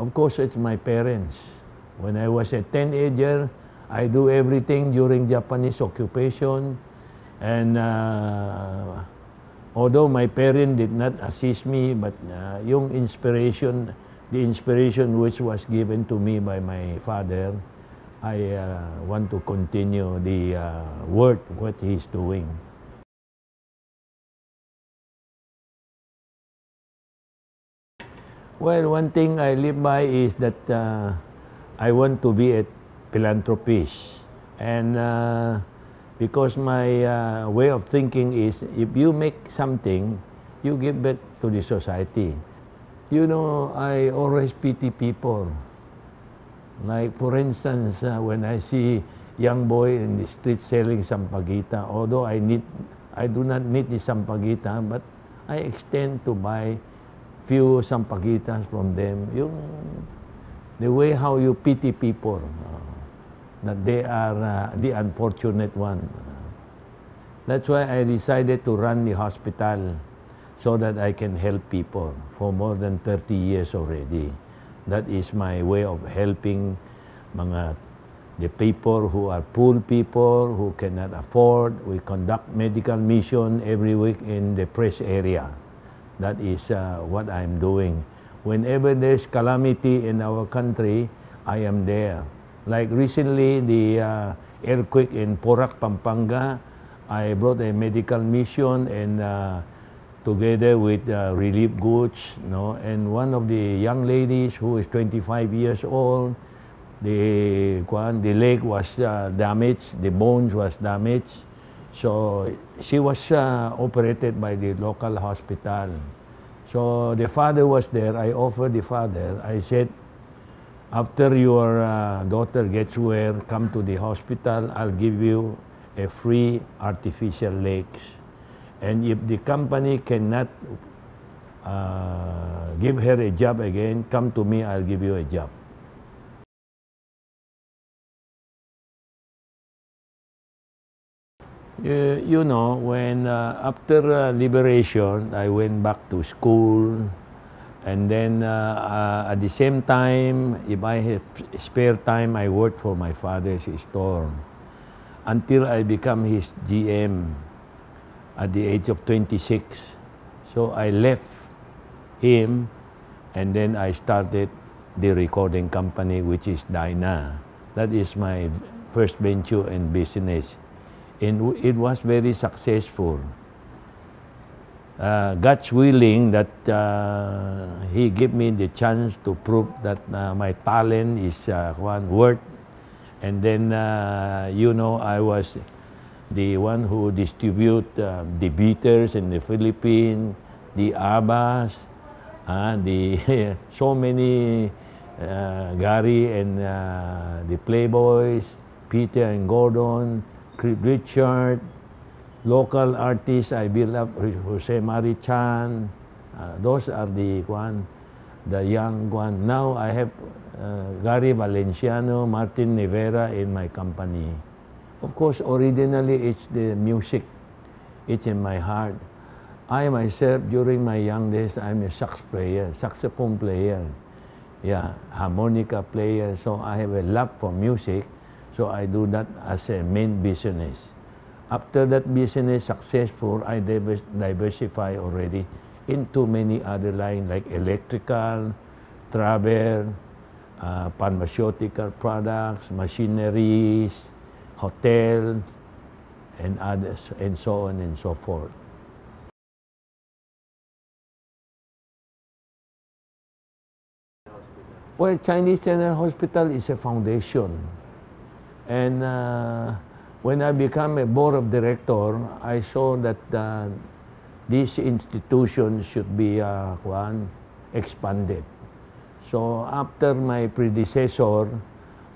Of course, it's my parents. When I was a teenager, I do everything during Japanese occupation. And uh, although my parents did not assist me, but uh, yung inspiration, the inspiration which was given to me by my father, I uh, want to continue the uh, work, what he's doing. Well, one thing I live by is that uh, I want to be a philanthropist. And uh, because my uh, way of thinking is if you make something, you give back to the society. You know, I always pity people. Like, for instance, uh, when I see young boy in the street selling sampaguita, although I need, I do not need the sampaguita, but I extend to buy few sampagitas from them. Yung, the way how you pity people, uh, that they are uh, the unfortunate one. that's why I decided to run the hospital so that I can help people for more than 30 years already. That is my way of helping mga the people who are poor people who cannot afford. We conduct medical mission every week in the press area. That is uh, what I'm doing. Whenever there's calamity in our country, I am there. Like recently, the uh, earthquake in Porac, Pampanga, I brought a medical mission and uh, together with uh, relief goods, you know, and one of the young ladies who is 25 years old, the, the leg was uh, damaged, the bones was damaged, so she was uh, operated by the local hospital. So the father was there, I offered the father, I said, after your uh, daughter gets well, come to the hospital, I'll give you a free artificial legs. And if the company cannot uh, give her a job again, come to me, I'll give you a job. You, you know, when uh, after uh, liberation, I went back to school, and then uh, uh, at the same time, if I have spare time, I worked for my father's store until I become his GM at the age of 26. So I left him and then I started the recording company which is Dyna. That is my first venture in business. And it was very successful. Uh, God's willing that uh, He gave me the chance to prove that uh, my talent is uh, one worth and then, uh, you know, I was the one who distribute uh, the beaters in the Philippines, the Abbas, uh, the so many uh, Gary and uh, the Playboys, Peter and Gordon, Richard, local artists I built up, Jose Mari Chan, uh, those are the one, the young one. Now I have uh, Gary Valenciano, Martin Nievera in my company. Of course, originally it's the music. It's in my heart. I myself, during my young days, I'm a sax player, saxophone player, yeah, harmonica player. So I have a love for music. So I do that as a main business. After that business successful, I diversify already into many other lines like electrical, travel, uh, pharmaceutical products, machineries, hotels, and others, and so on and so forth. Well, Chinese General Hospital is a foundation. And uh, when I became a board of director, I saw that uh, this institution should be uh, expanded. So after my predecessor,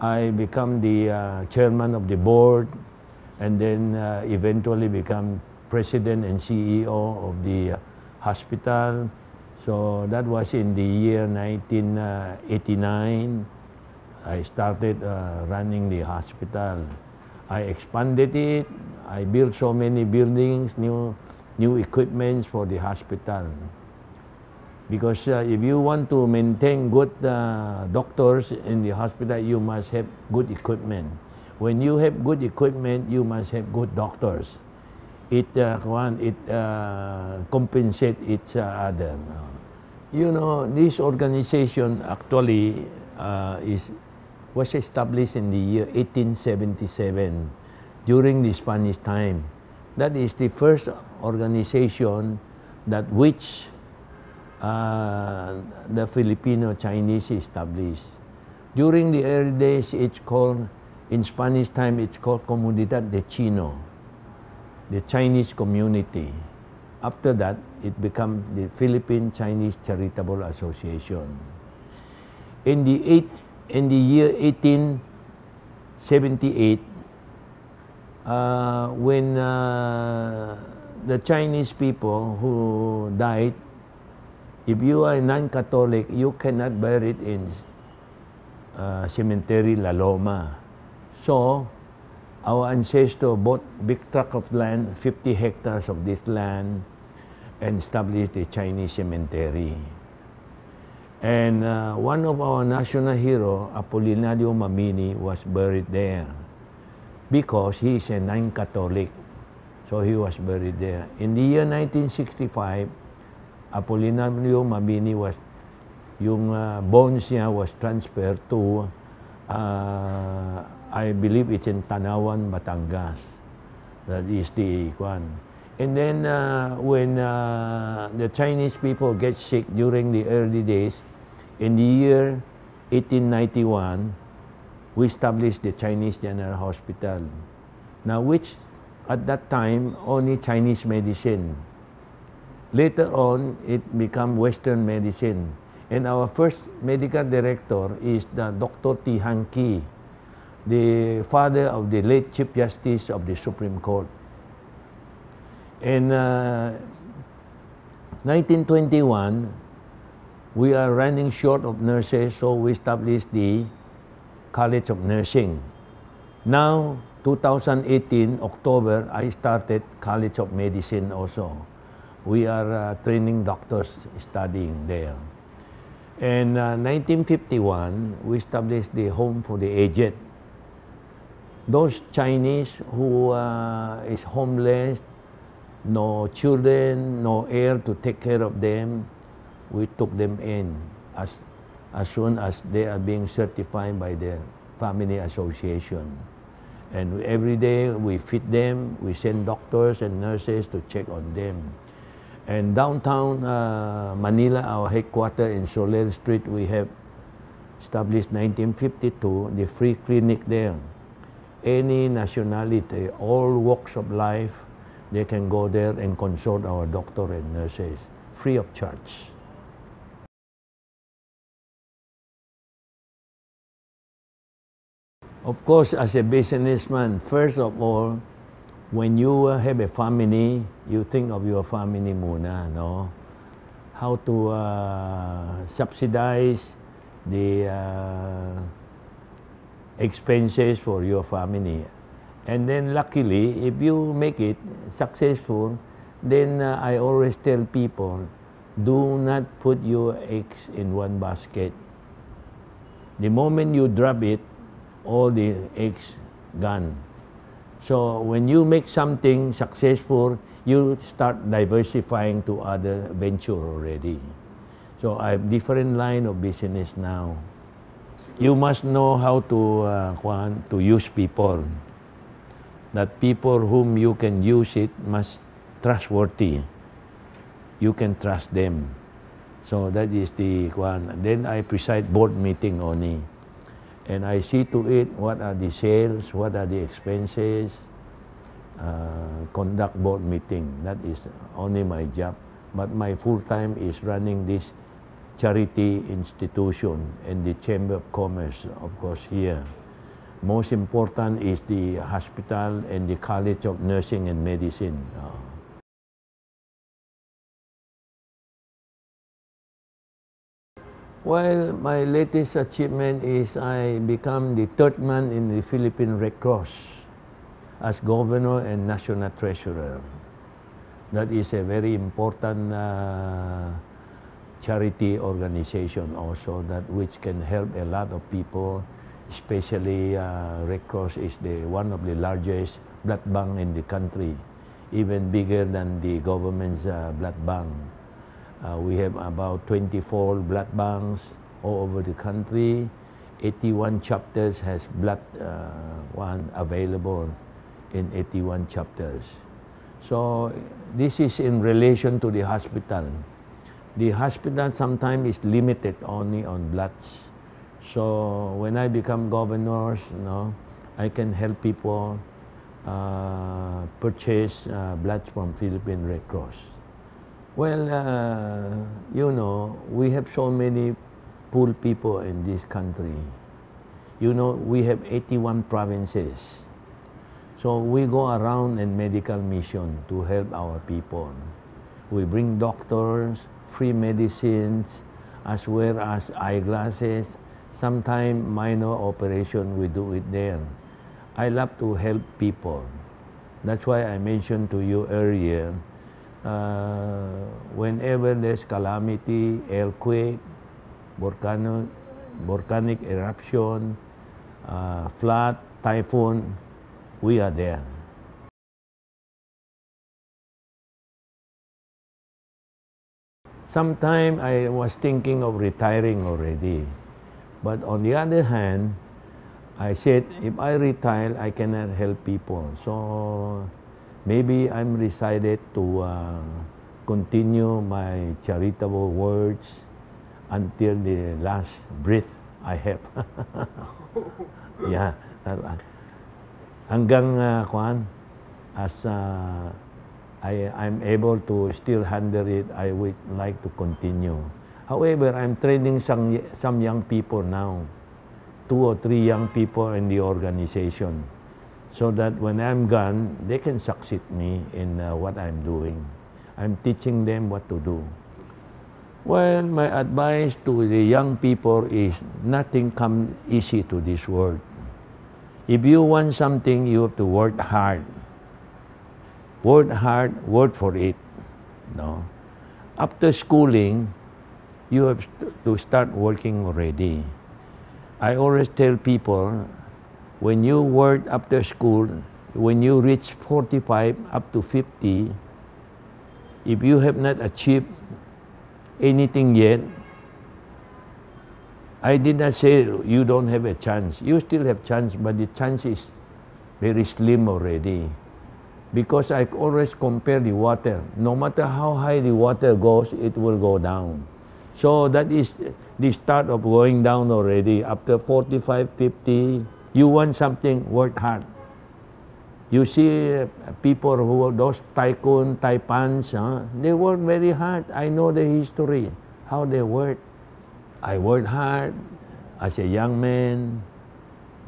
I become the uh, chairman of the board and then uh, eventually become president and CEO of the uh, hospital. So that was in the year 1989. I started uh, running the hospital. I expanded it. I built so many buildings, new, new equipments for the hospital. Because uh, if you want to maintain good uh, doctors in the hospital, you must have good equipment. When you have good equipment, you must have good doctors. It uh, it uh, compensate each other. You know, this organization actually uh, is was established in the year 1877 during the Spanish time. That is the first organization that which uh, the Filipino Chinese established. During the early days, it's called, in Spanish time, it's called Comunidad de Chino, the Chinese community. After that, it became the Philippine Chinese Charitable Association. In the, eight, in the year 1878, uh, when uh, the Chinese people who died, if you are non-Catholic, you cannot bury it in uh, cemetery La Loma. So, our ancestor bought big tract of land, 50 hectares of this land, and established the Chinese cemetery. And uh, one of our national hero, Apolinario Mamini, was buried there because he is a non-Catholic. So he was buried there. In the year 1965, Apolinario Mamini was, yung uh, bones niya was transferred to, uh, I believe it's in Tanawan, Batangas. That is the one. And then uh, when uh, the Chinese people get sick during the early days, in the year 1891, we established the Chinese General Hospital. Now, which at that time only Chinese medicine. Later on, it became Western medicine. And our first medical director is the Dr. T. Han Ki, the father of the late Chief Justice of the Supreme Court. In uh, 1921, we are running short of nurses, so we established the College of Nursing. Now, 2018, October, I started College of Medicine also. We are uh, training doctors studying there. In uh, 1951, we established the Home for the Aged. Those Chinese who uh, is homeless, no children, no heir to take care of them, we took them in as, as soon as they are being certified by the family association. And every day we feed them, we send doctors and nurses to check on them. And downtown uh, Manila, our headquarters in Soler Street, we have established 1952, the free clinic there. Any nationality, all walks of life, they can go there and consult our doctor and nurses, free of charge. Of course, as a businessman, first of all, when you have a family, you think of your family muna, no? How to uh, subsidize the uh, expenses for your family. And then luckily, if you make it successful, then uh, I always tell people, do not put your eggs in one basket. The moment you drop it, all the eggs gone. So when you make something successful, you start diversifying to other venture already. So I have different line of business now. You must know how to uh, to use people. That people whom you can use it must trustworthy. You can trust them. So that is the one. Then I preside board meeting only and I see to it what are the sales, what are the expenses, uh, conduct board meeting. That is only my job. But my full time is running this charity institution and the Chamber of Commerce, of course, here. Most important is the hospital and the College of Nursing and Medicine. Uh, Well, my latest achievement is I become the third man in the Philippine Red Cross as governor and national treasurer. That is a very important uh, charity organization also that which can help a lot of people, especially uh, Red Cross is the one of the largest blood bank in the country, even bigger than the government's uh, blood bank. Uh, we have about 24 blood banks all over the country. 81 chapters has blood uh, one available in 81 chapters. So this is in relation to the hospital. The hospital sometimes is limited only on bloods. So when I become governor, you know, I can help people uh, purchase uh, blood from Philippine Red Cross. Well, uh, you know, we have so many poor people in this country. You know, we have 81 provinces. So we go around in medical mission to help our people. We bring doctors, free medicines, as well as eyeglasses. Sometimes minor operation we do it there. I love to help people. That's why I mentioned to you earlier, uh, whenever there's calamity, earthquake, volcano, volcanic eruption, uh, flood, typhoon, we are there. Sometime I was thinking of retiring already. But on the other hand, I said, if I retire, I cannot help people. So maybe I'm decided to uh, continue my charitable words until the last breath I have. yeah. Hanggang uh, kwan, as uh, I, I'm able to still handle it, I would like to continue. However, I'm training some, some young people now, two or three young people in the organization, so that when I'm gone, they can succeed me in uh, what I'm doing. I'm teaching them what to do. Well, my advice to the young people is nothing comes easy to this world. If you want something, you have to work hard work hard, work for it. No? After schooling, you have to start working already. I always tell people, when you work after school, when you reach 45 up to 50, if you have not achieved anything yet, I did not say you don't have a chance. You still have chance, but the chance is very slim already because I always compare the water. No matter how high the water goes, it will go down. So that is the start of going down already. After 45, 50, you want something, work hard. You see people who those tycoon, taipans, huh? they work very hard. I know the history, how they work. I worked hard as a young man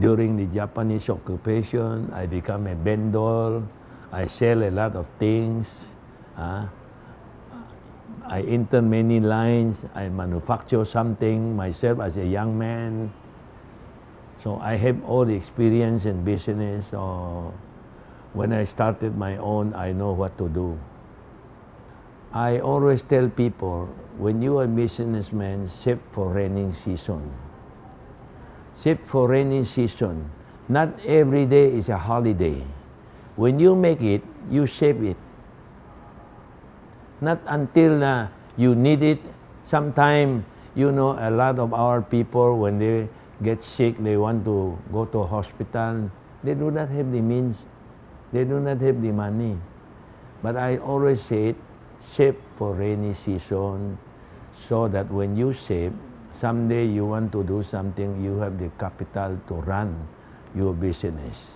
during the Japanese occupation. I become a vendor. I sell a lot of things. Uh, I enter many lines. I manufacture something myself as a young man. So I have all the experience in business. Or when I started my own, I know what to do. I always tell people, when you are a businessman, save for raining season. Save for raining season. Not every day is a holiday. When you make it, you save it. Not until uh, you need it. Sometimes, you know, a lot of our people, when they get sick, they want to go to hospital. They do not have the means. They do not have the money. But I always say, save for rainy season so that when you save, someday you want to do something, you have the capital to run your business.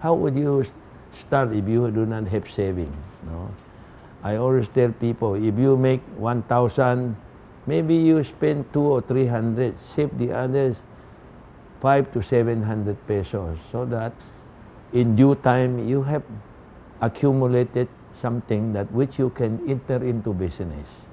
How would you start if you do not have saving. No? I always tell people, if you make 1,000, maybe you spend two or 300, save the others five to 700 pesos so that in due time you have accumulated something that which you can enter into business.